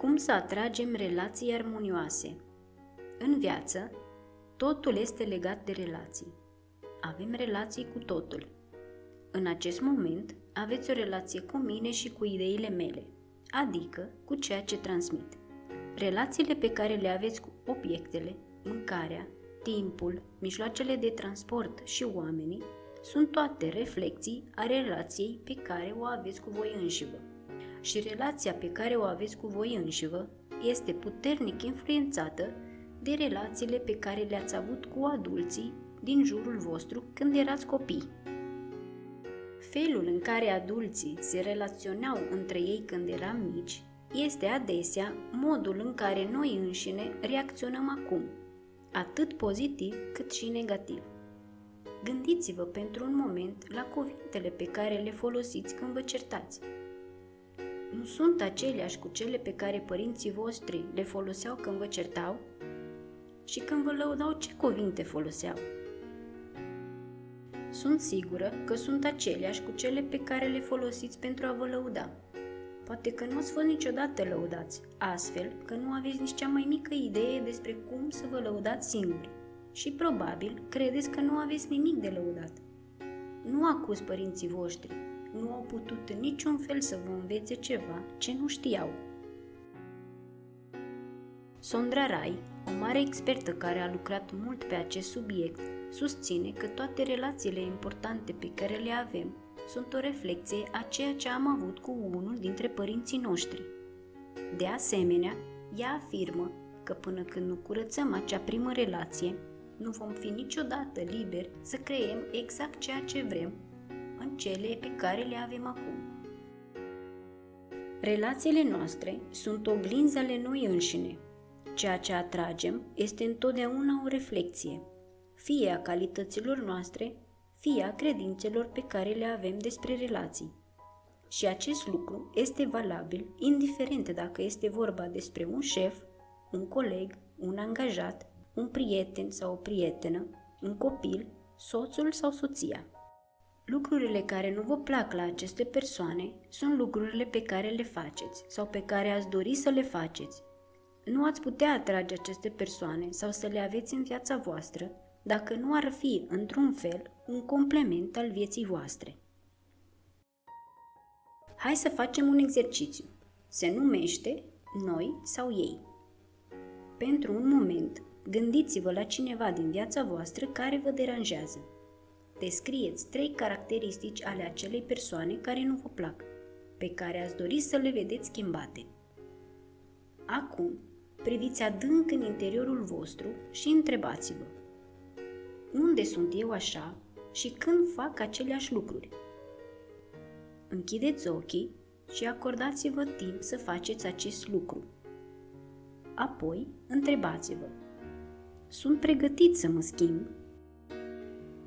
Cum să atragem relații armonioase? În viață, totul este legat de relații. Avem relații cu totul. În acest moment, aveți o relație cu mine și cu ideile mele, adică cu ceea ce transmit. Relațiile pe care le aveți cu obiectele, mâncarea, timpul, mijloacele de transport și oamenii sunt toate reflexii ale relației pe care o aveți cu voi înșivă. Și relația pe care o aveți cu voi înșivă este puternic influențată de relațiile pe care le-ați avut cu adulții din jurul vostru când erați copii. Felul în care adulții se relaționau între ei când eram mici este adesea modul în care noi înșine reacționăm acum, atât pozitiv cât și negativ. Gândiți-vă pentru un moment la cuvintele pe care le folosiți când vă certați. Nu sunt aceleași cu cele pe care părinții voștri le foloseau când vă certau? Și când vă lăudau, ce cuvinte foloseau? Sunt sigură că sunt aceleași cu cele pe care le folosiți pentru a vă lăuda. Poate că nu ați fost niciodată lăudați, astfel că nu aveți nici cea mai mică idee despre cum să vă lăudați singuri. Și probabil credeți că nu aveți nimic de lăudat. Nu acuz părinții voștri, nu au putut în niciun fel să vă învețe ceva ce nu știau. Sondra Rai, o mare expertă care a lucrat mult pe acest subiect, susține că toate relațiile importante pe care le avem sunt o reflexie a ceea ce am avut cu unul dintre părinții noștri. De asemenea, ea afirmă că până când nu curățăm acea primă relație, nu vom fi niciodată liberi să creăm exact ceea ce vrem în cele pe care le avem acum. Relațiile noastre sunt oglinzi ale noi înșine. Ceea ce atragem este întotdeauna o reflexie, fie a calităților noastre, fie a credințelor pe care le avem despre relații. Și acest lucru este valabil indiferent dacă este vorba despre un șef, un coleg, un angajat, un prieten sau o prietenă, un copil, soțul sau soția. Lucrurile care nu vă plac la aceste persoane sunt lucrurile pe care le faceți sau pe care ați dori să le faceți. Nu ați putea atrage aceste persoane sau să le aveți în viața voastră dacă nu ar fi, într-un fel, un complement al vieții voastre. Hai să facem un exercițiu. Se numește Noi sau Ei. Pentru un moment, gândiți-vă la cineva din viața voastră care vă deranjează. Descrieți trei caracteristici ale acelei persoane care nu vă plac, pe care ați dori să le vedeți schimbate. Acum, priviți adânc în interiorul vostru și întrebați-vă – unde sunt eu așa și când fac aceleași lucruri. Închideți ochii și acordați-vă timp să faceți acest lucru. Apoi, întrebați-vă, sunt pregătit să mă schimb?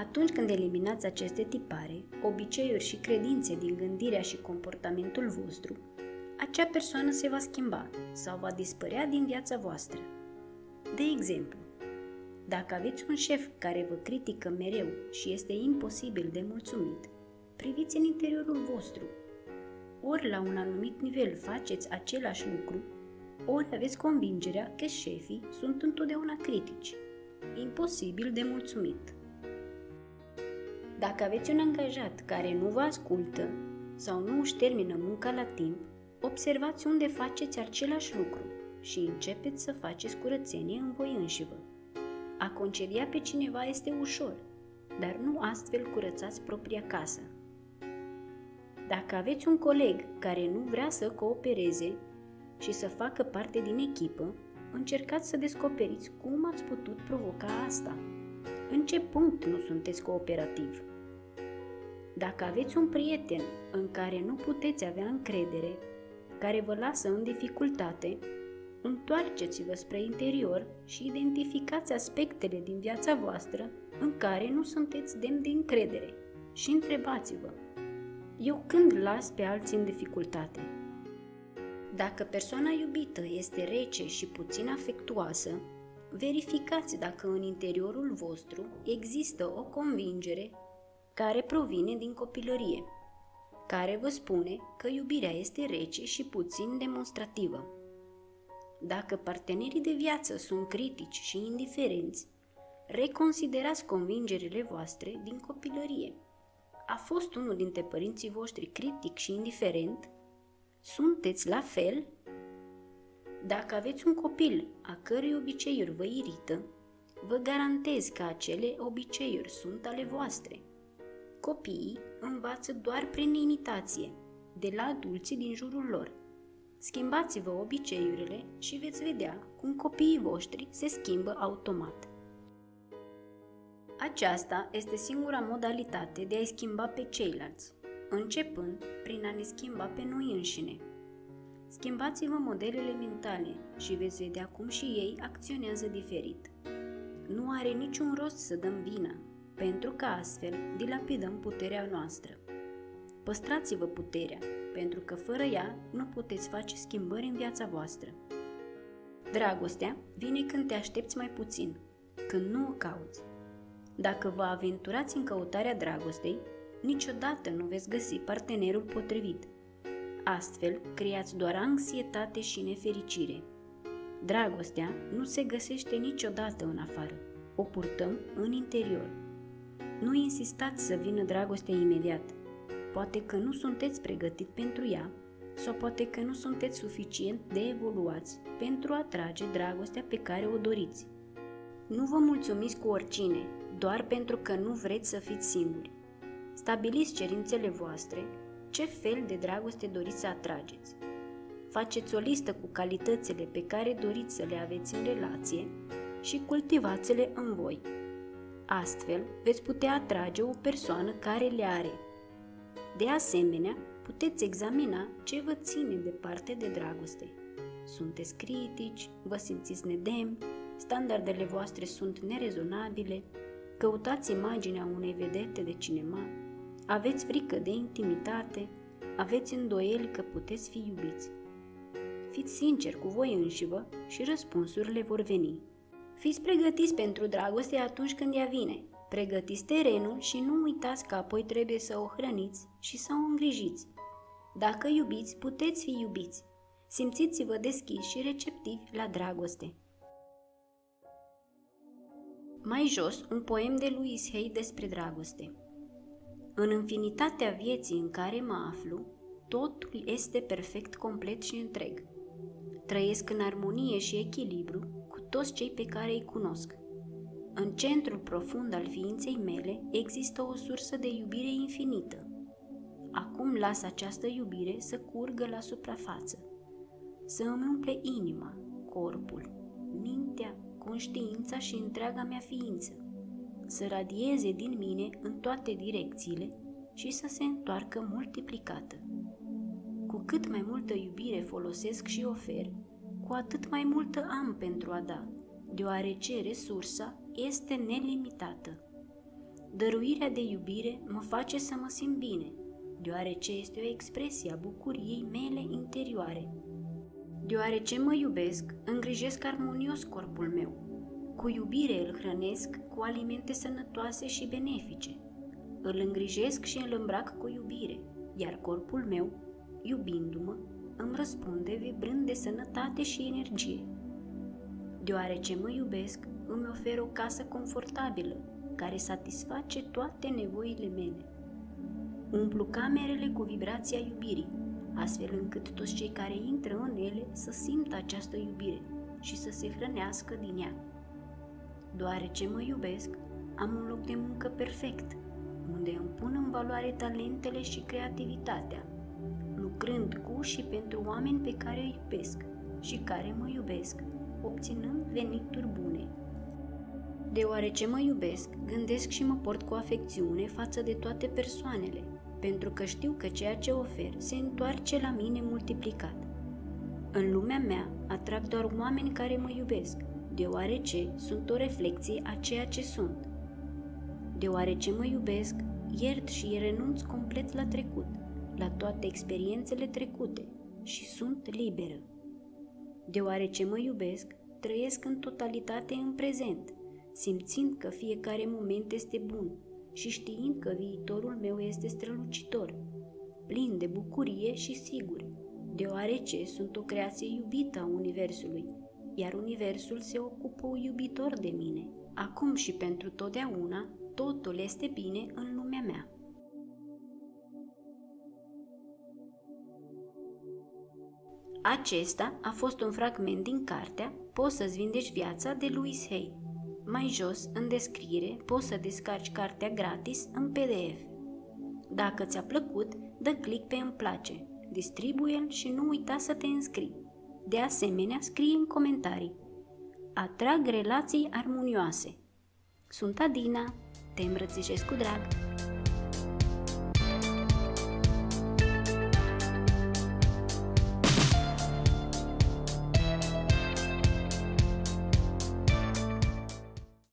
Atunci când eliminați aceste tipare, obiceiuri și credințe din gândirea și comportamentul vostru, acea persoană se va schimba sau va dispărea din viața voastră. De exemplu, dacă aveți un șef care vă critică mereu și este imposibil de mulțumit, priviți în interiorul vostru. Ori la un anumit nivel faceți același lucru, ori aveți convingerea că șefii sunt întotdeauna critici, imposibil de mulțumit. Dacă aveți un angajat care nu vă ascultă sau nu își termină munca la timp, observați unde faceți același lucru și începeți să faceți curățenie în voi înșivă. A concedia pe cineva este ușor, dar nu astfel curățați propria casă. Dacă aveți un coleg care nu vrea să coopereze și să facă parte din echipă, încercați să descoperiți cum ați putut provoca asta. În ce punct nu sunteți cooperativ? Dacă aveți un prieten în care nu puteți avea încredere, care vă lasă în dificultate, Întoarceți-vă spre interior și identificați aspectele din viața voastră în care nu sunteți demn de încredere și întrebați-vă, eu când las pe alții în dificultate? Dacă persoana iubită este rece și puțin afectuoasă, verificați dacă în interiorul vostru există o convingere care provine din copilărie, care vă spune că iubirea este rece și puțin demonstrativă. Dacă partenerii de viață sunt critici și indiferenți, reconsiderați convingerile voastre din copilărie. A fost unul dintre părinții voștri critic și indiferent? Sunteți la fel? Dacă aveți un copil a cărui obiceiuri vă irită, vă garantez că acele obiceiuri sunt ale voastre. Copiii învață doar prin imitație, de la adulții din jurul lor. Schimbați-vă obiceiurile și veți vedea cum copiii voștri se schimbă automat. Aceasta este singura modalitate de a-i schimba pe ceilalți, începând prin a ne schimba pe noi înșine. Schimbați-vă modelele mentale și veți vedea cum și ei acționează diferit. Nu are niciun rost să dăm vina, pentru că astfel dilapidăm puterea noastră. Păstrați-vă puterea, pentru că fără ea nu puteți face schimbări în viața voastră. Dragostea vine când te aștepți mai puțin, când nu o cauți. Dacă vă aventurați în căutarea dragostei, niciodată nu veți găsi partenerul potrivit. Astfel, creați doar anxietate și nefericire. Dragostea nu se găsește niciodată în afară. O purtăm în interior. Nu insistați să vină dragostea imediat. Poate că nu sunteți pregătit pentru ea sau poate că nu sunteți suficient de evoluați pentru a atrage dragostea pe care o doriți. Nu vă mulțumiți cu oricine, doar pentru că nu vreți să fiți singuri. Stabiliți cerințele voastre, ce fel de dragoste doriți să atrageți. Faceți o listă cu calitățile pe care doriți să le aveți în relație și cultivați-le în voi. Astfel, veți putea atrage o persoană care le are. De asemenea, puteți examina ce vă ține departe de dragoste. Sunteți critici, vă simțiți nedemni, standardele voastre sunt nerezonabile, căutați imaginea unei vedete de cinema, aveți frică de intimitate, aveți îndoieli că puteți fi iubiți. Fiți sinceri cu voi înșivă și răspunsurile vor veni. Fiți pregătiți pentru dragoste atunci când ea vine. Pregătiți terenul și nu uitați că apoi trebuie să o hrăniți și să o îngrijiți. Dacă iubiți, puteți fi iubiți. Simțiți-vă deschiși și receptivi la dragoste. Mai jos, un poem de Louis Hay despre dragoste. În infinitatea vieții în care mă aflu, totul este perfect, complet și întreg. Trăiesc în armonie și echilibru cu toți cei pe care îi cunosc. În centrul profund al ființei mele există o sursă de iubire infinită. Acum las această iubire să curgă la suprafață, să îmi umple inima, corpul, mintea, conștiința și întreaga mea ființă, să radieze din mine în toate direcțiile și să se întoarcă multiplicată. Cu cât mai multă iubire folosesc și ofer, cu atât mai multă am pentru a da, deoarece resursa este nelimitată. Dăruirea de iubire mă face să mă simt bine, deoarece este o expresie a bucuriei mele interioare. Deoarece mă iubesc, îngrijesc armonios corpul meu. Cu iubire îl hrănesc cu alimente sănătoase și benefice. Îl îngrijesc și îl îmbrac cu iubire, iar corpul meu, iubindu-mă, îmi răspunde vibrând de sănătate și energie. Deoarece mă iubesc, îmi ofer o casă confortabilă, care satisface toate nevoile mele. Umplu camerele cu vibrația iubirii, astfel încât toți cei care intră în ele să simtă această iubire și să se hrănească din ea. Deoarece mă iubesc, am un loc de muncă perfect, unde îmi pun în valoare talentele și creativitatea, lucrând cu și pentru oameni pe care îi iubesc și care mă iubesc, obținând venituri bune. Deoarece mă iubesc, gândesc și mă port cu afecțiune față de toate persoanele, pentru că știu că ceea ce ofer se întoarce la mine multiplicat. În lumea mea atrag doar oameni care mă iubesc, deoarece sunt o reflexie a ceea ce sunt. Deoarece mă iubesc, iert și renunț complet la trecut, la toate experiențele trecute și sunt liberă. Deoarece mă iubesc, trăiesc în totalitate în prezent, simțind că fiecare moment este bun și știind că viitorul meu este strălucitor, plin de bucurie și sigur, deoarece sunt o creație iubită a Universului, iar Universul se ocupă iubitor de mine. Acum și pentru totdeauna, totul este bine în lumea mea. Acesta a fost un fragment din cartea Poți să-ți vindești viața de Louis Hay. Mai jos, în descriere, poți să descarci cartea gratis în PDF. Dacă ți-a plăcut, dă click pe îmi place, distribuie-l și nu uita să te înscrii. De asemenea, scrie în comentarii. Atrag relații armonioase. Sunt Adina, te îmbrățișez cu drag.